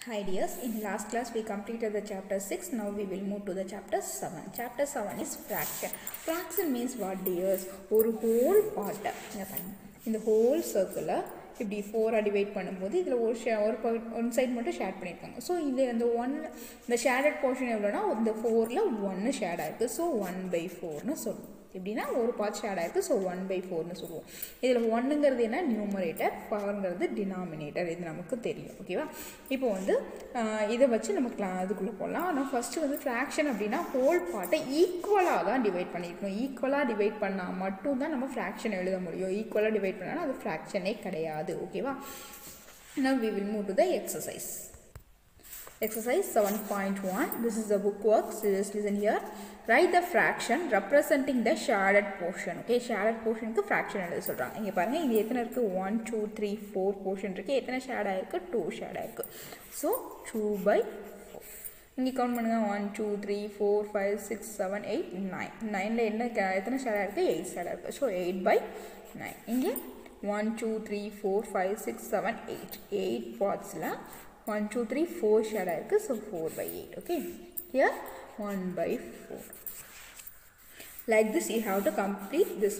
Hi dears, in last class we completed the chapter 6, now we will move to the chapter 7. Chapter 7 is fraction. Fraction means what dears? ஒரு whole part. இங்க பாருங்க. இந்த whole circle இப்படி ஃபோராக divide பண்ணும்போது இதில் ஒரு ஷே ஒரு ஒன் சைடு மட்டும் ஷேட் பண்ணியிருக்காங்க ஸோ இது அந்த ஒன் இந்த ஷேடட் போர்ஷன் எவ்வளோனா இந்த ஃபோரில் ஒன்று ஷேடாக இருக்குது ஸோ ஒன் பை ஃபோர்னு சொல்லுவோம் எப்படின்னா ஒரு பார்ட் ஷேட் ஆயிருக்கு. ஸோ ஒன் பை ஃபோர்னு சொல்லுவோம். இதில் ஒன்றுங்கிறது என்ன? நியூமரேட்டர் ஃபோருங்கிறது டினாமினேட்டர் இது நமக்கு தெரியும். ஓகேவா இப்போ வந்து இதை வச்சு நம்ம கிளா அதுக்குள்ளே போடலாம். ஆனால் ஃபஸ்ட்டு வந்து ஃப்ராக்ஷன் அப்படின்னா ஹோல் பார்ட்டை ஈக்குவலாக தான் டிவைட் பண்ணியிருக்கணும். ஈக்குவலாக டிவைட் பண்ணால் மட்டும்தான் நம்ம ஃப்ராக்ஷன் எழுத முடியும். ஈக்குவலாக டிவைட் பண்ணாலும் அது ஃப்ராக்ஷனே கிடையாது. ஓகேவா now we will move to the exercise. Exercise 7.1. This is the book work. So just listen here. Write the fraction representing the shaded portion. Okay shaded portionக்கு fraction எழுத சொல்கிறாங்க இங்கே பாருங்கள் இது எத்தனை இருக்குது one two three four portion இருக்குது எத்தனை ஷேடாக இருக்குது டூ ஷேடாக இருக்குது ஸோ டூ பை ஃபோர் இங்கே கவுண்ட் பண்ணுங்கள் one two three four five six seven eight nine நைனில் என்ன எத்தனை ஷேடாக இருக்குது எயிட் ஷேடாக இருக்குது ஸோ எயிட் பை நைன் இங்கே one two three four five six seven eight eight பார்ட்ஸில் one two three four ஷேடாக இருக்குது so four by eight okay here one by four like this you have to complete this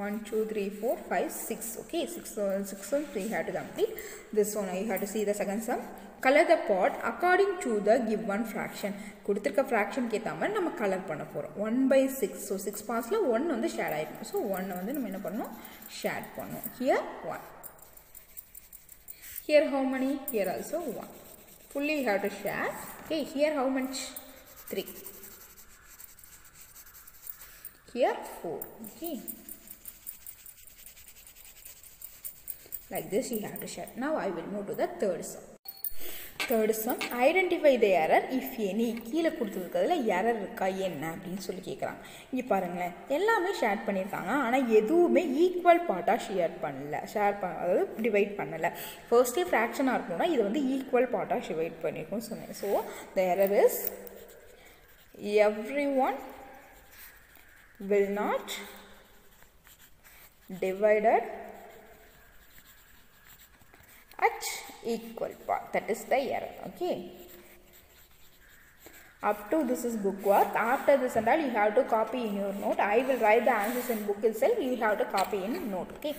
1 2 3 4 5 6 okay 6 uh, 6 one so you have to complete this one you have to see the second sum color the pot according to the given fraction கொடுத்துருக்க ஃப்ராக்ஷனுக்கு ஏற்ற மாதிரி நம்ம colour பண்ண போகிறோம் one by six so six பாஸில் one வந்து shade ஆயிருக்கும் so ஒன்னை வந்து நம்ம என்ன பண்ணணும் ஷேட் பண்ணணும் here one here how many here also 1 fully you have to share okay here how much 3 here 4 okay? Like this you have to share now i will move to the third sum. Third sum identify the error if any கீழே கொடுத்துருக்கிறதுல error இருக்கா என்ன அப்படின்னு சொல்லி கேட்குறாங்க இங்கே பாருங்களேன். எல்லாமே ஷேர் பண்ணியிருக்காங்க. ஆனால் எதுவுமே ஈக்குவல் பார்ட்டாக ஷேர் பண்ணல. ஷேர் பண்ண அதாவது டிவைட் பண்ணலை. ஃபர்ஸ்டே ஃப்ராக்ஷனாக இருக்கணும்னா இது வந்து ஈக்குவல் பார்ட்டாக டிவைட் பண்ணியிருக்கோம்னு சொன்னேன். So the error is everyone will not divided at equal part. That is the error okay? up to this is book work after this and all you have to copy in your note i will write the answers in book itself you have to copy in note okay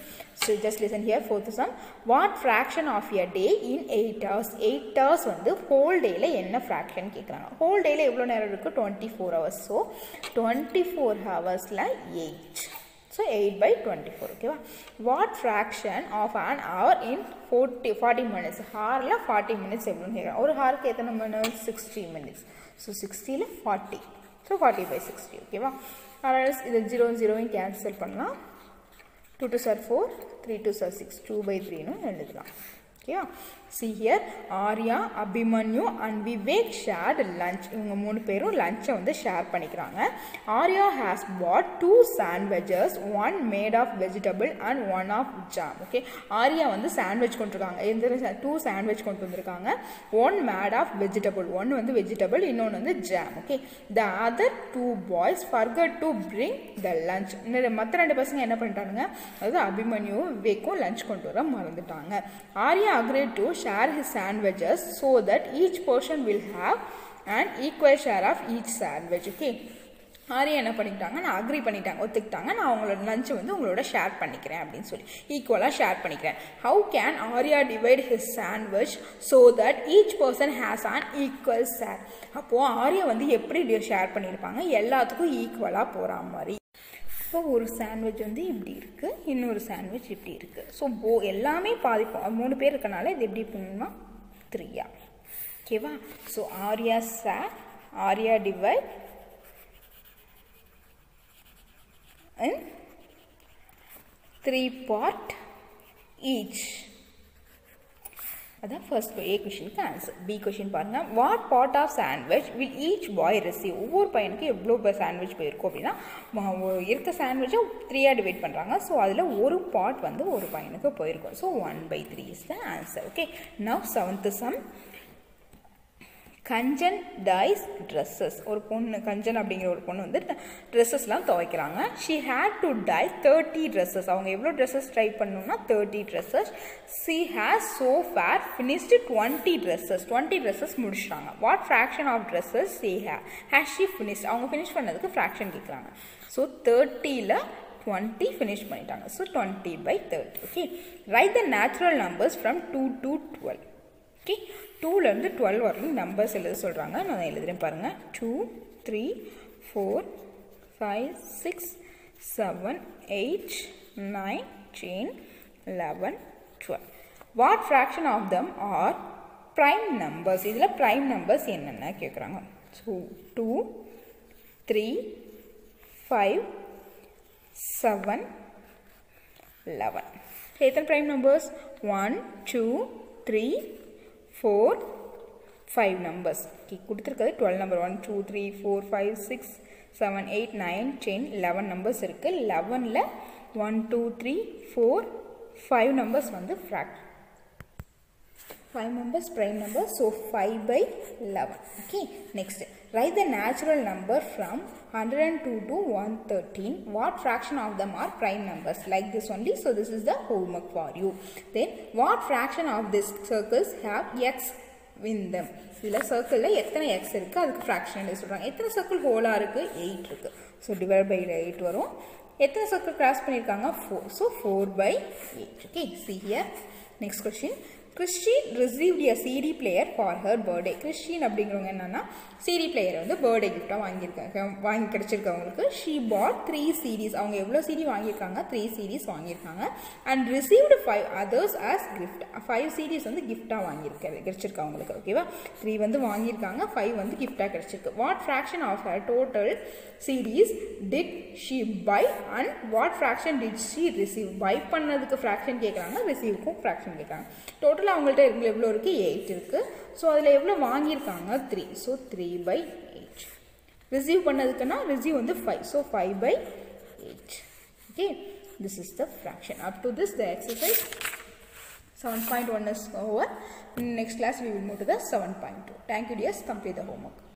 so just listen here fourth sum what fraction of a day in 8 hours 8 hours வந்து whole dayல என்ன fraction கேட்குறாங்க whole dayல எவ்வளோ நேரம் இருக்குது twenty four hours so twenty four ஹவர்ஸில் eight so eight by twenty four ஓகேவா what fraction of an hour in forty forty minutes ஹாரில் forty minutes எவ்வளோன்னு கேட்குறேன். ஒரு ஹாருக்கு எத்தனை minutes sixty minutes so சிக்ஸ்டியில் forty so forty by sixty ஓகேவா அதனால் இது ஜீரோ ஜீரோவையும் கேன்சல் பண்ணலாம். Two two sir four three two sir six two by த்ரீன்னு எழுதலாம். ஓகேவா see here Arya Abhimanyu and Vivek shared lunch இவங்க மூணு பேரும் லஞ்சை வந்து ஷேர் பண்ணிக்கிறாங்க. Arya has bought two sandwiches one made of vegetable and one of jam okay Arya வந்து சாண்ட்விச் கொண்டுருக்காங்க. எந்த டூ சாண்ட்விச் கொண்டு வந்திருக்காங்க. One made of vegetable one வந்து வெஜிடபிள் இன்னொன்று வந்து jam okay the other two boys forgot to bring the lunch மற்ற ரெண்டு பசங்க என்ன பண்ணிட்டானுங்க? அதாவது அபிமன்யு விவேக்கும் லஞ்ச் கொண்டு வர மறந்துட்டாங்க. Arya agreed to share his sandwiches so that each person will have an equal share of each sandwich okay? Arya என்ன பண்ணிக்கிட்டாங்க? நான் அக்ரி பண்ணிட்டாங்க ஒத்துக்கிட்டாங்க. நான் அவங்களோட லஞ்சை வந்து உங்களோட ஷேர் பண்ணிக்கிறேன் அப்படின்னு சொல்லி ஈக்குவலாக ஷேர் பண்ணிக்கிறேன். How can Arya divide his sandwich so that each person has an equal share அப்போது ஆரியா வந்து எப்படி ஷேர் பண்ணியிருப்பாங்க? எல்லாத்துக்கும் ஈக்குவலாக போகிற மாதிரி. ஸோ ஒரு சாண்ட்விச் வந்து இப்படி இருக்குது இன்னொரு சாண்ட்விச் இப்படி இருக்குது ஸோ போ எல்லாமே பாதிப்போம் மூணு பேர் இருக்கனால இது எப்படி பண்ணணும்னா த்ரீயா ஓகேவா ஸோ ஆர்யா சா Arya divide in three part each. அதான் ஃபர்ஸ்ட் ஏ கொஷினுக்கு ஆன்சர் பி கொஷின் பாருங்கள் what part of sandwich will each boy receive ஒவ்வொரு பையனுக்கு எவ்வளோ சாண்ட்விச் போயிருக்கும் அப்படின்னா இருக்க சாண்ட்விச்சை த்ரீயாக டிவைட் பண்ணுறாங்க ஸோ அதில் ஒரு பார்ட் வந்து ஒரு பையனுக்கு போயிருக்கும். So one by three is the answer okay now seventh sum Kanchan dyes dresses ஒரு பொண்ணு கஞ்சன் அப்படிங்கிற ஒரு பொண்ணு வந்து ட்ரெஸ்ஸஸ்லாம் துவைக்கிறாங்க. She had to dye thirty dresses அவங்க எவ்வளோ ட்ரெஸ்ஸஸ் ட்ரை பண்ணணும்னா thirty dresses she has so far finished twenty dresses twenty dresses முடிச்சிட்டாங்க. What fraction of dresses she ha has she finish அவங்க ஃபினிஷ் பண்ணதுக்கு ஃப்ராக்ஷன் கேட்குறாங்க ஸோ தேர்ட்டியில் twenty finish பண்ணிட்டாங்க. So twenty by thirty okay write the natural numbers from two to twelve okay டூலேருந்து twelve வரலும் numbers எழுத சொல்கிறாங்க நான் எழுதுகிறேன் பாருங்கள் two three four five six seven eight nine ten eleven twelve what fraction of them are prime numbers இதில் prime numbers என்னென்ன கேட்குறாங்க so two three five seven eleven எத்தனை prime numbers one two three four five numbers okay கொடுத்துருக்கிறது twelve number one two three four five six seven eight nine ten eleven numbers இருக்குது லெவனில் one two three four five numbers வந்து frock five numbers prime number so five by eleven okay next right the natural number from hundred and two to one thirteen what fraction of them are prime numbers like this only so this is the homework for you then what fraction of this circles have X in them இதில் சர்க்கிளில் எத்தனை X இருக்குது அதுக்கு fraction சொல்கிறாங்க எத்தனை circle ஹோலாக இருக்குது eight இருக்குது so divide by eight வரும் எத்தனை சர்க்கிள் கிராஸ் பண்ணியிருக்காங்க four so four by eight okay see here next question Christine received a CD player for her birthday Christine அப்படிங்கிறவங்க என்னன்னா சிடி பிளேயர் வந்து பர்த்டே கிஃப்டாக வாங்கியிருக்காங்க வாங்கி கிடச்சிருக்கவங்களுக்கு. ஷீ பாட் த்ரீ சீரீஸ் அவங்க எவ்வளோ சிடி வாங்கியிருக்காங்க? த்ரீ சீரீஸ் வாங்கியிருக்காங்க. And received five others as gift five series வந்து கிஃப்டாக வாங்கியிருக்காரு கிடச்சிருக்கவங்களுக்கு ஓகேவா த்ரீ வந்து வாங்கியிருக்காங்க ஃபைவ் வந்து கிஃப்டாக கிடச்சிருக்கு. What fraction of her total series did she buy and what fraction did she receive buy பண்ணதுக்கு ஃப்ராக்ஷன் கேட்குறாங்க ரிசீவ்க்கும் ஃப்ராக்ஷன் கேட்குறாங்க டோட்டல் டோட்டலாக அவங்கள்ட்ட இருக்கு எவ்வளோ இருக்குது எயிட் இருக்குது ஸோ அதில் எவ்வளோ வாங்கியிருக்காங்க three so three by eight receive பண்ணதுக்குன்னா receive வந்து five so five by eight okay this is the fraction up to this the exercise 7.1 is over. In next class we will move to the 7.2. Thank you dears. Complete the homework.